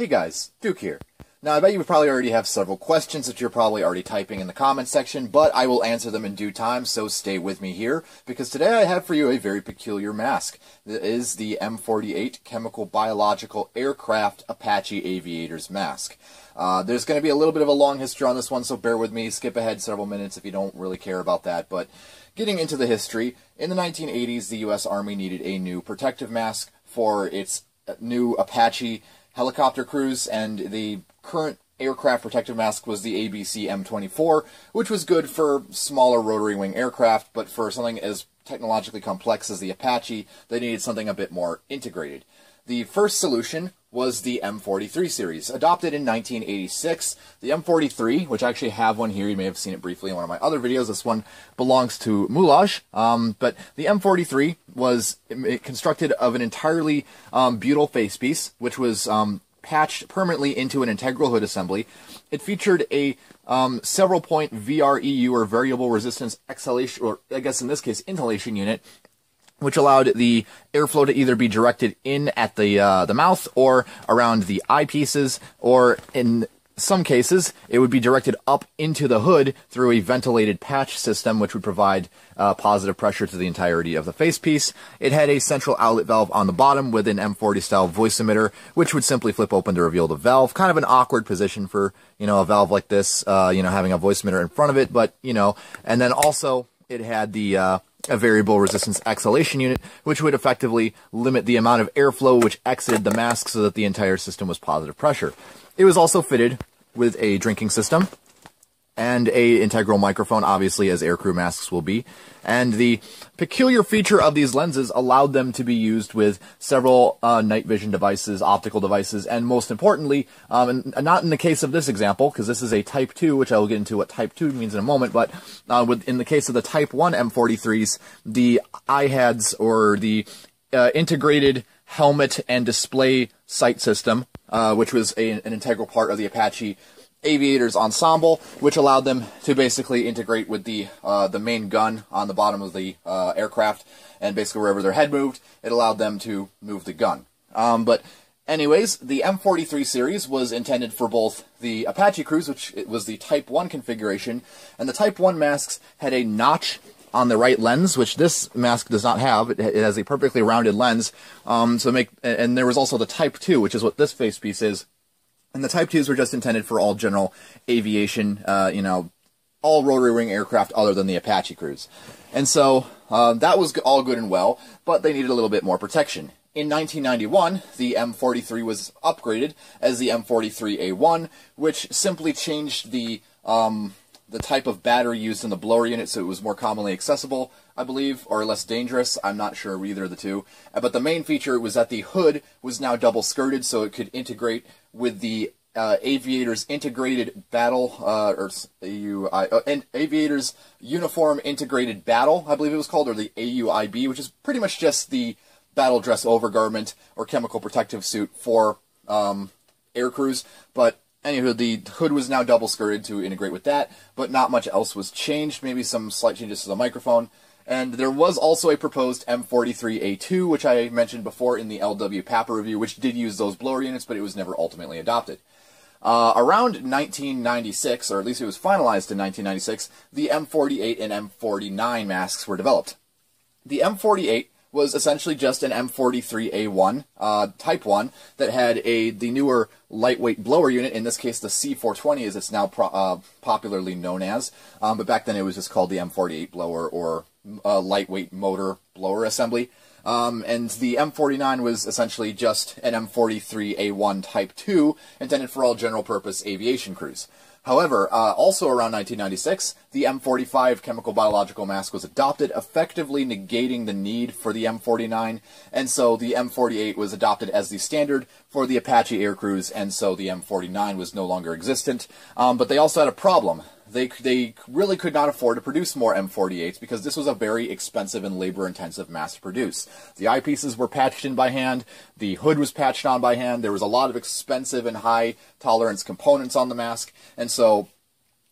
Hey guys, Duke here. Now, I bet you probably already have several questions that you're probably already typing in the comments section, but I will answer them in due time, so stay with me here, because today I have for you a very peculiar mask. It is the M48 Chemical Biological Aircraft Apache Aviator's Mask. Uh, there's going to be a little bit of a long history on this one, so bear with me. Skip ahead several minutes if you don't really care about that, but getting into the history, in the 1980s, the U.S. Army needed a new protective mask for its new Apache helicopter crews, and the current aircraft protective mask was the ABC M24, which was good for smaller rotary wing aircraft, but for something as technologically complex as the Apache, they needed something a bit more integrated. The first solution was the M43 series, adopted in 1986. The M43, which I actually have one here, you may have seen it briefly in one of my other videos. This one belongs to Moulage, um, but the M43 was constructed of an entirely um, butyl facepiece, which was um, patched permanently into an integral hood assembly. It featured a um, several point VREU or variable resistance exhalation, or I guess in this case, inhalation unit, which allowed the airflow to either be directed in at the uh, the mouth or around the eyepieces, or in some cases it would be directed up into the hood through a ventilated patch system, which would provide uh, positive pressure to the entirety of the facepiece. It had a central outlet valve on the bottom with an M40 style voice emitter, which would simply flip open to reveal the valve. Kind of an awkward position for you know a valve like this, uh, you know having a voice emitter in front of it, but you know, and then also it had the uh, a variable resistance exhalation unit, which would effectively limit the amount of airflow which exited the mask so that the entire system was positive pressure. It was also fitted with a drinking system and a integral microphone, obviously, as aircrew masks will be. And the peculiar feature of these lenses allowed them to be used with several uh, night vision devices, optical devices, and most importantly, um, and not in the case of this example, because this is a Type 2, which I will get into what Type 2 means in a moment, but uh, with, in the case of the Type 1 M43s, the IHADSS, or the uh, integrated helmet and display sight system, uh, which was a, an integral part of the Apache aviators ensemble, which allowed them to basically integrate with the uh, the main gun on the bottom of the uh, aircraft, and basically wherever their head moved, it allowed them to move the gun. Um, but anyways, the M43 series was intended for both the Apache crews, which was the Type 1 configuration, and the Type 1 masks had a notch on the right lens, which this mask does not have. It, it has a perfectly rounded lens. Um, so make and there was also the Type 2, which is what this facepiece is. And the Type 2s were just intended for all general aviation, uh, you know, all rotary wing aircraft other than the Apache crews. And so uh, that was all good and well, but they needed a little bit more protection. In 1991, the M43 was upgraded as the M43A1, which simply changed the um, the type of battery used in the blower unit so it was more commonly accessible, I believe, or less dangerous. I'm not sure either of the two. Uh, but the main feature was that the hood was now double skirted so it could integrate with the uh, Aviator's Integrated Battle, uh, or AUI, uh, Aviator's Uniform Integrated Battle, I believe it was called, or the AUIB, which is pretty much just the battle dress overgarment or chemical protective suit for um, air crews. But Anywho, the hood was now double skirted to integrate with that, but not much else was changed. Maybe some slight changes to the microphone. And there was also a proposed M43A2, which I mentioned before in the LWPAPR review, which did use those blower units, but it was never ultimately adopted. Uh, around 1996, or at least it was finalized in 1996, the M48 and M49 masks were developed. The M48 was essentially just an M43A1 uh, Type 1 that had a the newer lightweight blower unit, in this case the C420 as it's now pro, uh, popularly known as, um, but back then it was just called the M48 blower or uh, lightweight motor blower assembly. Um, and the M49 was essentially just an M43A1 Type 2 intended for all general purpose aviation crews. However, uh, also around 1996, the M45 chemical biological mask was adopted, effectively negating the need for the M49, and so the M48 was adopted as the standard for the Apache aircrews, and so the M49 was no longer existent. Um, but they also had a problem they they really could not afford to produce more M48s because this was a very expensive and labor-intensive mass produce. The eyepieces were patched in by hand, the hood was patched on by hand. There was a lot of expensive and high tolerance components on the mask, and so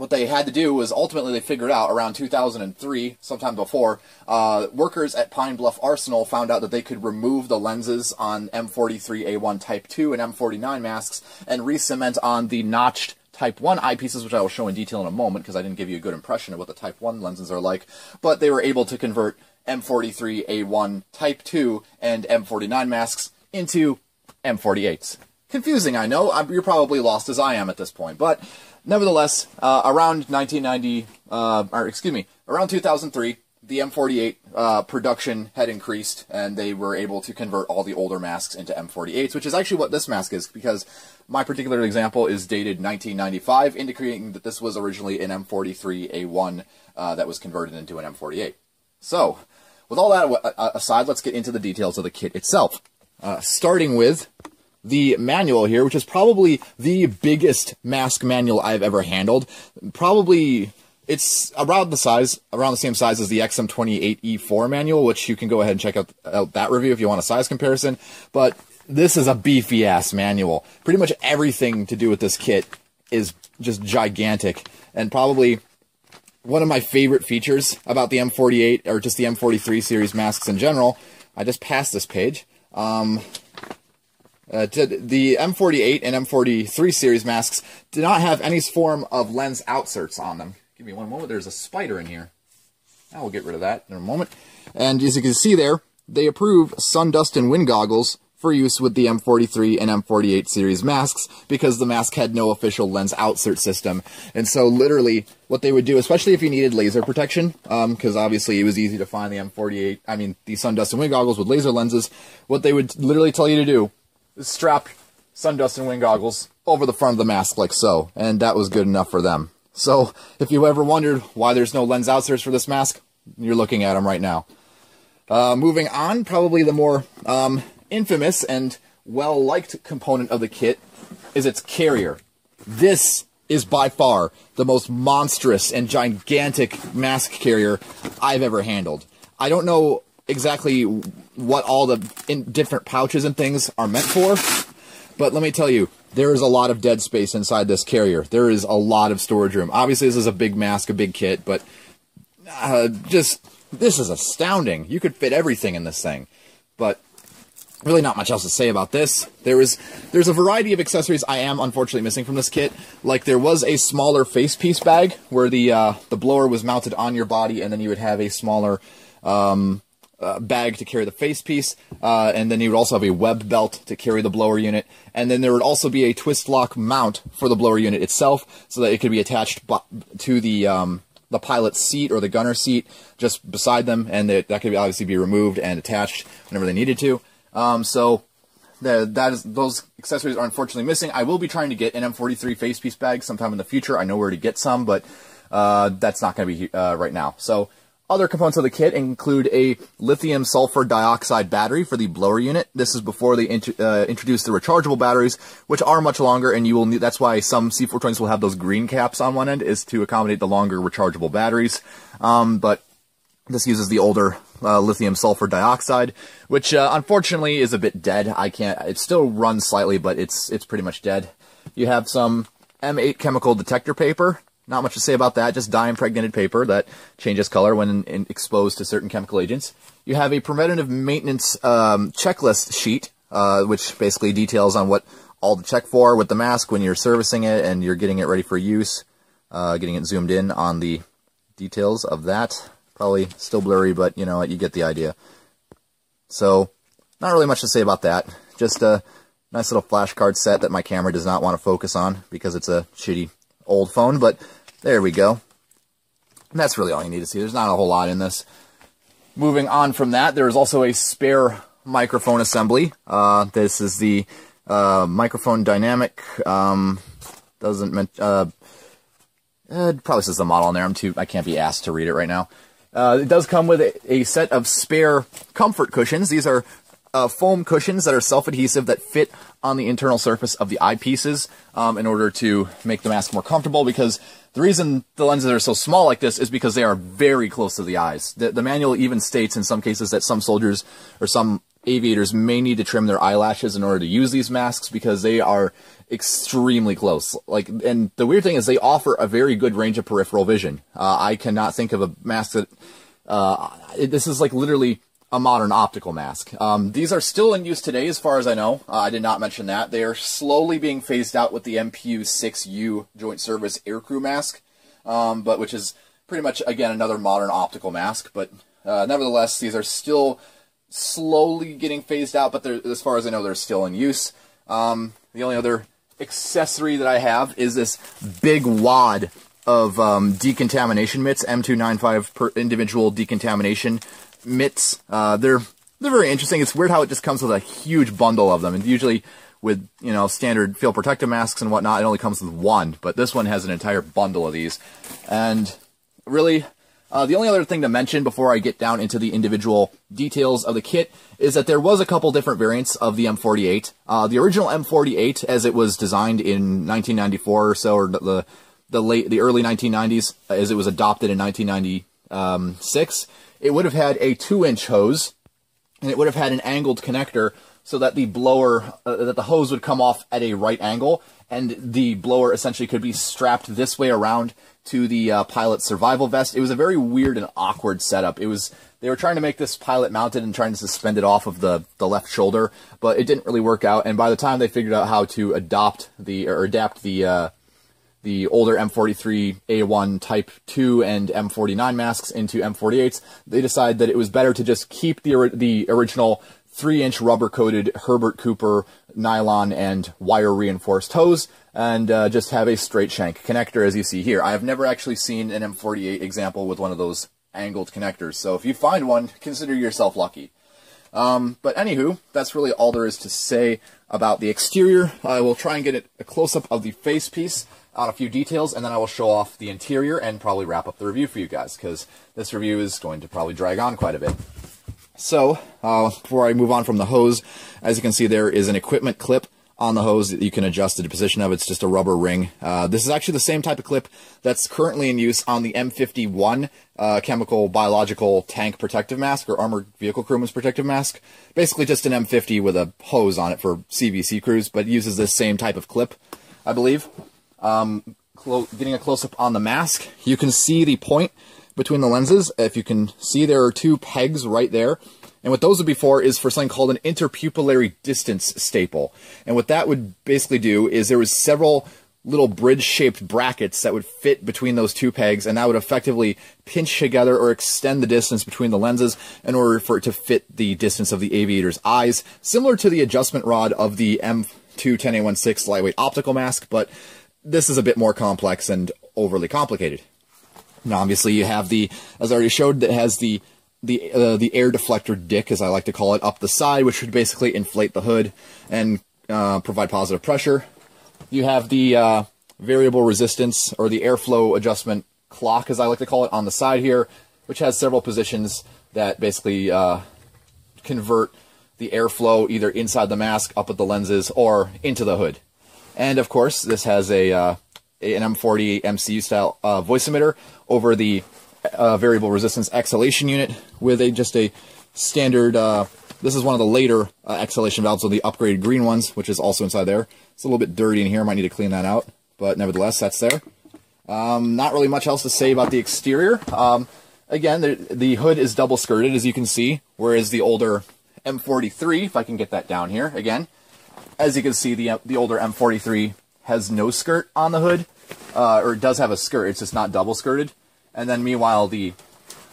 what they had to do was ultimately they figured out around 2003, sometime before, uh, workers at Pine Bluff Arsenal found out that they could remove the lenses on M43A1 Type 2 and M49 masks and re-cement on the notched Type 1 eyepieces, which I will show in detail in a moment because I didn't give you a good impression of what the Type 1 lenses are like. But they were able to convert M43A1 Type 2 and M49 masks into M48s. Confusing, I know. You're probably lost as I am at this point, but nevertheless, uh, around 1990, uh, or excuse me, around 2003, the M48 uh, production had increased, and they were able to convert all the older masks into M48s, which is actually what this mask is, because my particular example is dated 1995, indicating that this was originally an M43A1 uh, that was converted into an M48. So, with all that uh, aside, let's get into the details of the kit itself. Uh, starting with the manual here, which is probably the biggest mask manual I've ever handled. Probably it's around the size, around the same size as the XM28E4 manual, which you can go ahead and check out, out that review if you want a size comparison. But this is a beefy ass manual. Pretty much everything to do with this kit is just gigantic, and probably one of my favorite features about the M48 or just the M43 series masks in general. I just passed this page. Um, uh, the M48 and M43 series masks do not have any form of lens outserts on them. Give me one moment. There's a spider in here. I will get rid of that in a moment. And as you can see there, they approve sun, dust, and wind goggles for use with the M43 and M48 series masks because the mask had no official lens outsert system. And so literally what they would do, especially if you needed laser protection, because um, obviously it was easy to find the M48, I mean the sun, dust, and wind goggles with laser lenses, what they would literally tell you to do is strap sun dust and wind goggles over the front of the mask like so, and that was good enough for them. So, if you ever wondered why there's no lens outserts for this mask, you're looking at them right now. Uh, moving on, probably the more um, infamous and well-liked component of the kit is its carrier. This is by far the most monstrous and gigantic mask carrier I've ever handled. I don't know exactly what all the different pouches and things are meant for, but let me tell you, there is a lot of dead space inside this carrier. There is a lot of storage room. Obviously, this is a big mask, a big kit, but uh, just this is astounding. You could fit everything in this thing, but really not much else to say about this. There is there's a variety of accessories I am unfortunately missing from this kit. Like there was a smaller face piece bag where the uh, the blower was mounted on your body, and then you would have a smaller um, uh, bag to carry the face piece, uh, and then you would also have a web belt to carry the blower unit, and then there would also be a twist lock mount for the blower unit itself, so that it could be attached to the um, the pilot's seat or the gunner seat just beside them, and that, that could obviously be removed and attached whenever they needed to. Um, so the, that is those accessories are unfortunately missing. I will be trying to get an M43 face piece bag sometime in the future. I know where to get some, but uh, that's not going to be uh, right now. So other components of the kit include a lithium sulfur dioxide battery for the blower unit. This is before they int uh, introduced the rechargeable batteries, which are much longer, and you will need, that's why some C420s will have those green caps on one end, is to accommodate the longer rechargeable batteries. Um, but this uses the older uh, lithium sulfur dioxide, which uh, unfortunately is a bit dead. I can't, it still runs slightly, but it's, it's pretty much dead. You have some M8 chemical detector paper, not much to say about that, just dye-impregnated paper that changes color when in, exposed to certain chemical agents. You have a preventative maintenance um, checklist sheet, uh, which basically details on what all to check for with the mask when you're servicing it and you're getting it ready for use, uh, getting it zoomed in on the details of that. Probably still blurry, but you know, you get the idea. So, not really much to say about that. Just a nice little flashcard set that my camera does not want to focus on because it's a shitty old phone, but there we go. And that's really all you need to see. There's not a whole lot in this. Moving on from that, there is also a spare microphone assembly. Uh, this is the uh, microphone dynamic. Um, doesn't uh, it probably says the model on there. I'm too I can't be asked to read it right now. Uh, it does come with a, a, set of spare comfort cushions. These are uh, foam cushions that are self-adhesive that fit on the internal surface of the eyepieces um, in order to make the mask more comfortable because the reason the lenses are so small like this is because they are very close to the eyes. The, the manual even states in some cases that some soldiers or some aviators may need to trim their eyelashes in order to use these masks because they are extremely close. Like, and the weird thing is they offer a very good range of peripheral vision. Uh, I cannot think of a mask that, uh, it, this is like literally a modern optical mask. Um, these are still in use today, as far as I know. Uh, I did not mention that. They are slowly being phased out with the MPU 6U Joint Service Aircrew mask, um, but which is pretty much, again, another modern optical mask. But uh, nevertheless, these are still slowly getting phased out, but as far as I know, they're still in use. Um, the only other accessory that I have is this big wad of um, decontamination mitts, M295 per individual decontamination mitts. Uh, they're they're very interesting. It's weird how it just comes with a huge bundle of them, and usually with you know standard field protective masks and whatnot, it only comes with one. But this one has an entire bundle of these, and really. Uh, the only other thing to mention before I get down into the individual details of the kit is that there was a couple different variants of the M48. Uh, the original M48, as it was designed in 1994 or so, or the the late the early 1990s, as it was adopted in 1996, it would have had a two inch hose and it would have had an angled connector so that the blower, uh, that the hose would come off at a right angle and the blower essentially could be strapped this way around to the uh, pilot survival vest. It was a very weird and awkward setup. It was, they were trying to make this pilot mounted and trying to suspend it off of the, the left shoulder, but it didn't really work out. And by the time they figured out how to adopt the, or adapt the, uh, the older M43A1 Type 2 and M49 masks into M48s, they decide that it was better to just keep the, the original 3-inch rubber-coated Herbert Cooper nylon and wire reinforced hose and uh, just have a straight shank connector as you see here. I have never actually seen an M48 example with one of those angled connectors, so if you find one, consider yourself lucky. Um, but anywho, that's really all there is to say about the exterior. I will try and get a close-up of the face piece on a few details, and then I will show off the interior and probably wrap up the review for you guys, because this review is going to probably drag on quite a bit. So, uh, before I move on from the hose, as you can see there is an equipment clip on the hose that you can adjust the position of. It's just a rubber ring. Uh, this is actually the same type of clip that's currently in use on the M51 uh, chemical biological tank protective mask or armored vehicle crewman's protective mask. Basically just an M50 with a hose on it for CVC crews, but uses this same type of clip, I believe. Um, getting a close-up on the mask, you can see the point between the lenses. If you can see, there are two pegs right there. And what those would be for is for something called an interpupillary distance staple. And what that would basically do is there was several little bridge-shaped brackets that would fit between those two pegs, and that would effectively pinch together or extend the distance between the lenses in order for it to fit the distance of the aviator's eyes, similar to the adjustment rod of the M2 10A16 lightweight optical mask, but this is a bit more complex and overly complicated. Now, obviously, you have the, as I already showed, that has the the uh, the air deflector dick, as I like to call it, up the side, which would basically inflate the hood and uh, provide positive pressure. You have the uh, variable resistance or the airflow adjustment clock, as I like to call it, on the side here, which has several positions that basically uh, convert the airflow either inside the mask, up at the lenses, or into the hood. And of course, this has a uh, an M40 MCU style uh, voice emitter over the uh, variable resistance exhalation unit with a just a standard. Uh, this is one of the later uh, exhalation valves of the upgraded green ones, which is also inside there. It's a little bit dirty in here. Might need to clean that out, but nevertheless, that's there. Um, not really much else to say about the exterior. Um, again, the, the hood is double skirted, as you can see, whereas the older M43, if I can get that down here again, as you can see, the the older M43 has no skirt on the hood, uh, or it does have a skirt. It's just not double skirted. And then meanwhile, the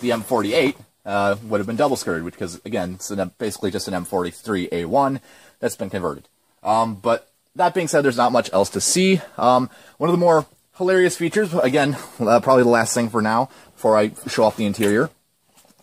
the M48 uh, would have been double skirted, because again, it's an, basically just an M43A1 that's been converted. Um, but that being said, there's not much else to see. Um, one of the more hilarious features, again, uh, probably the last thing for now, before I show off the interior,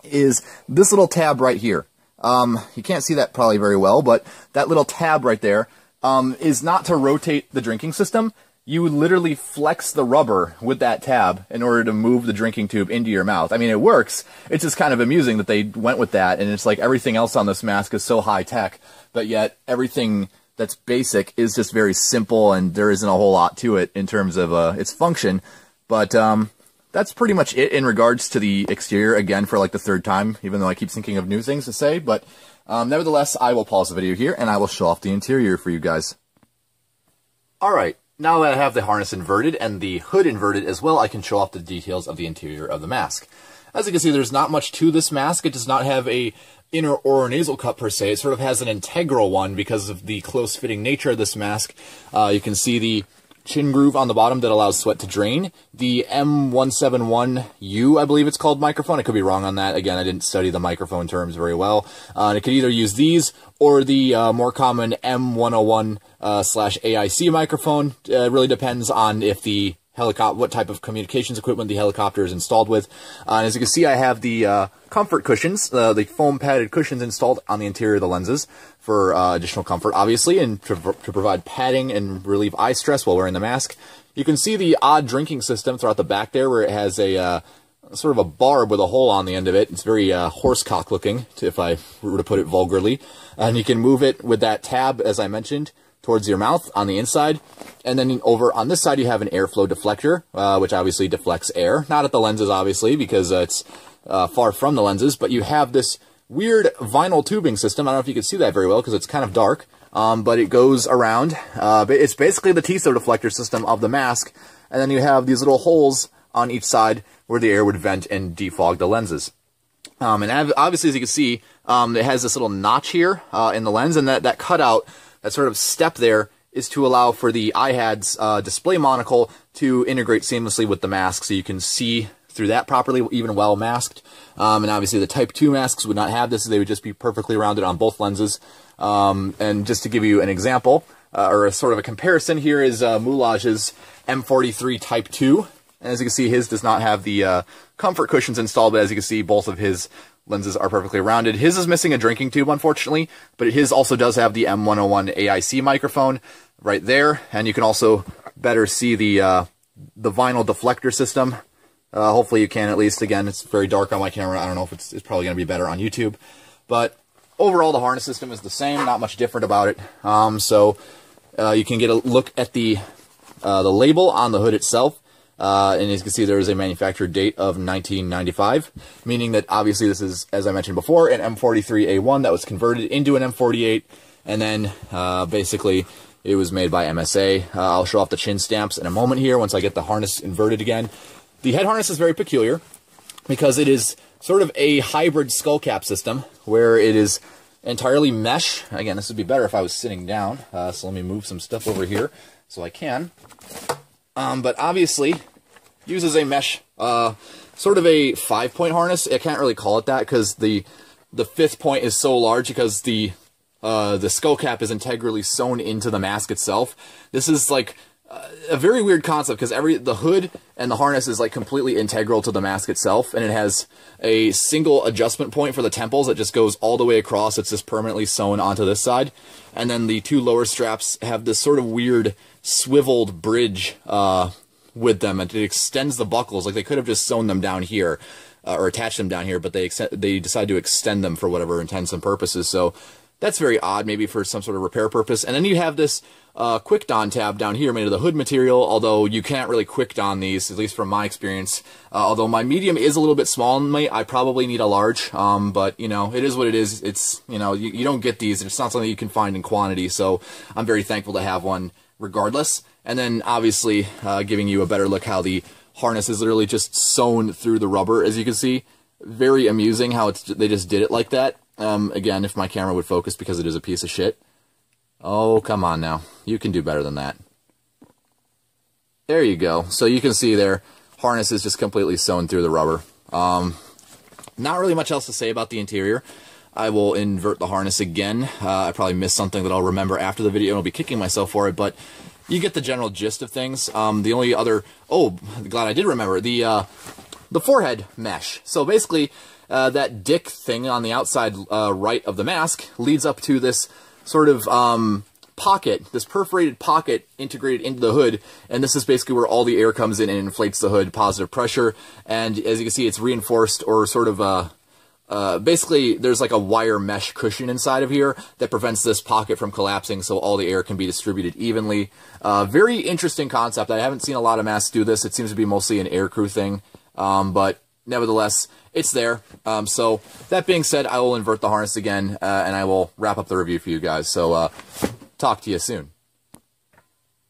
is this little tab right here. Um, you can't see that probably very well, but that little tab right there um, is not to rotate the drinking system. You literally flex the rubber with that tab in order to move the drinking tube into your mouth. I mean, it works. It's just kind of amusing that they went with that, and it's like everything else on this mask is so high tech, but yet everything that's basic is just very simple, and there isn't a whole lot to it in terms of uh, its function. But um, that's pretty much it in regards to the exterior, again, for like the third time, even though I keep thinking of new things to say, but um, nevertheless, I will pause the video here, and I will show off the interior for you guys. Alright, now that I have the harness inverted and the hood inverted as well, I can show off the details of the interior of the mask. As you can see, there's not much to this mask. It does not have a inner or nasal cup per se. It sort of has an integral one because of the close-fitting nature of this mask. Uh, you can see the chin groove on the bottom that allows sweat to drain. The M171U, I believe it's called microphone. I could be wrong on that. Again, I didn't study the microphone terms very well. Uh, and it could either use these or the uh, more common M101 uh, slash AIC microphone. Uh, it really depends on if the helicopter, what type of communications equipment the helicopter is installed with. Uh, and as you can see, I have the uh, comfort cushions, uh, the foam padded cushions installed on the interior of the lenses for uh, additional comfort, obviously, and to, to provide padding and relieve eye stress while wearing the mask. You can see the odd drinking system throughout the back there where it has a uh, sort of a barb with a hole on the end of it. It's very uh, horsecock looking, if I were to put it vulgarly. And you can move it with that tab, as I mentioned, towards your mouth on the inside. And then over on this side, you have an airflow deflector, uh, which obviously deflects air. Not at the lenses, obviously, because uh, it's uh, far from the lenses, but you have this weird vinyl tubing system. I don't know if you can see that very well because it's kind of dark, um, but it goes around. Uh, it's basically the TISO deflector system of the mask, and then you have these little holes on each side where the air would vent and defog the lenses. Um, and obviously, as you can see, um, it has this little notch here uh, in the lens, and that, that cutout, that sort of step there, is to allow for the IHADSS uh, display monocle to integrate seamlessly with the mask so you can see through that properly, even while masked. Um, and obviously the Type 2 masks would not have this, they would just be perfectly rounded on both lenses. Um, and just to give you an example, uh, or a sort of a comparison, here is uh, Moulage's M43 Type 2. And as you can see, his does not have the uh, comfort cushions installed, but as you can see, both of his lenses are perfectly rounded. His is missing a drinking tube, unfortunately, but his also does have the M101 AIC microphone right there, and you can also better see the uh, the vinyl deflector system uh, hopefully you can at least. Again, it's very dark on my camera. I don't know if it's, it's probably going to be better on YouTube. But overall, the harness system is the same. Not much different about it. Um, so uh, you can get a look at the uh, the label on the hood itself. Uh, and as you can see, there is a manufacturer date of 1995, meaning that obviously this is, as I mentioned before, an M43A1 that was converted into an M48, and then uh, basically it was made by MSA. Uh, I'll show off the chin stamps in a moment here once I get the harness inverted again. The head harness is very peculiar because it is sort of a hybrid skull cap system where it is entirely mesh. Again, this would be better if I was sitting down, uh, so let me move some stuff over here so I can. Um, but obviously, uses a mesh, uh, sort of a five-point harness. I can't really call it that because the the fifth point is so large because the uh, the skull cap is integrally sewn into the mask itself. This is like a very weird concept because every the hood and the harness is like completely integral to the mask itself, and it has a single adjustment point for the temples that just goes all the way across. It's just permanently sewn onto this side, and then the two lower straps have this sort of weird swiveled bridge uh, with them, and it extends the buckles. Like they could have just sewn them down here. Uh, or attached them down here, but they they decide to extend them for whatever intents and purposes. So that's very odd, maybe for some sort of repair purpose. And then you have this uh, quick don tab down here made of the hood material, although you can't really quick don these, at least from my experience. Uh, although my medium is a little bit small in me, I probably need a large, um, but, you know, it is what it is. It's, you know, you, you don't get these. It's not something you can find in quantity, so I'm very thankful to have one regardless. And then, obviously, uh, giving you a better look how the harness is literally just sewn through the rubber, as you can see. Very amusing how it's, they just did it like that. Um, again, if my camera would focus because it is a piece of shit. Oh, come on now. You can do better than that. There you go. So you can see there, harness is just completely sewn through the rubber. Um, not really much else to say about the interior. I will invert the harness again. Uh, I probably missed something that I'll remember after the video and I'll be kicking myself for it, but you get the general gist of things. Um, the only other, oh, glad I did remember, the, uh, the forehead mesh. So basically, uh, that dick thing on the outside uh, right of the mask leads up to this sort of um, pocket, this perforated pocket integrated into the hood, and this is basically where all the air comes in and inflates the hood, positive pressure, and as you can see, it's reinforced or sort of uh, uh, basically, there's like a wire mesh cushion inside of here that prevents this pocket from collapsing so all the air can be distributed evenly. Uh, very interesting concept. I haven't seen a lot of masks do this. It seems to be mostly an aircrew thing, um, but nevertheless, it's there. Um, so that being said, I will invert the harness again, uh, and I will wrap up the review for you guys. So uh, talk to you soon.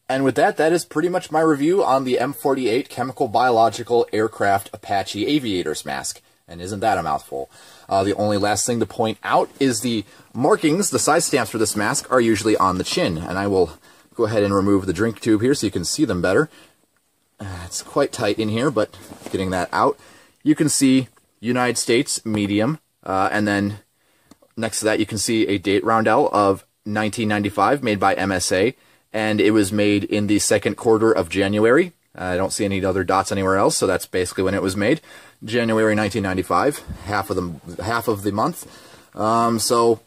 And with that, that is pretty much my review on the M48 Chemical Biological Aircraft Apache Aviators mask. And isn't that a mouthful? Uh, the only last thing to point out is the markings, the size stamps for this mask, are usually on the chin. And I will go ahead and remove the drink tube here so you can see them better. Uh, it's quite tight in here, but getting that out. You can see United States medium, uh, and then next to that you can see a date roundel of 1995 made by MSA, and it was made in the second quarter of January. I don't see any other dots anywhere else, so that's basically when it was made. January 1995, half of the half of the month. Um, so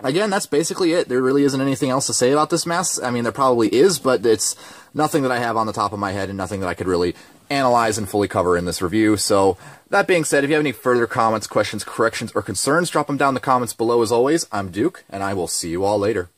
again, that's basically it. There really isn't anything else to say about this mask. I mean, there probably is, but it's nothing that I have on the top of my head and nothing that I could really analyze and fully cover in this review. So that being said, if you have any further comments, questions, corrections, or concerns, drop them down in the comments below as always. I'm Duke, and I will see you all later.